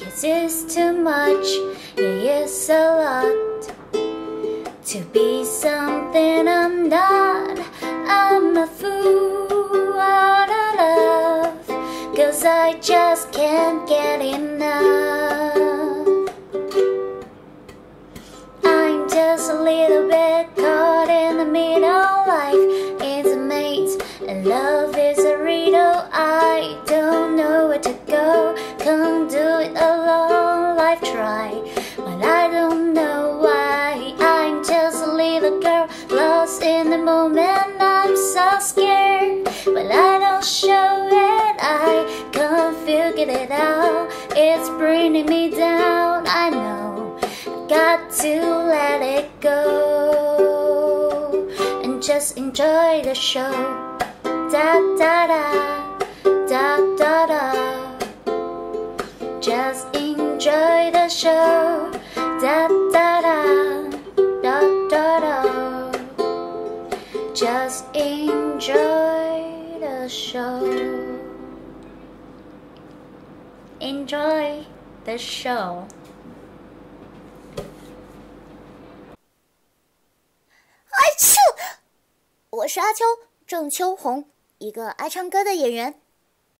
Cause it's too much, yeah, it's a lot to be something I'm not. I'm a fool out of love, cause I just can't get enough. I'm just a little bit caught in the middle. I've tried, but I don't know why. I'm just a little girl lost in the moment. I'm so scared, but I don't show it. I can't figure it out. It's bringing me down. I know. Got to let it go and just enjoy the show. Da da da, da da da. Just enjoy Da da da, da da da. Just enjoy the show. Enjoy the show. 哎咻！我是阿秋，郑秋红，一个爱唱歌的演员。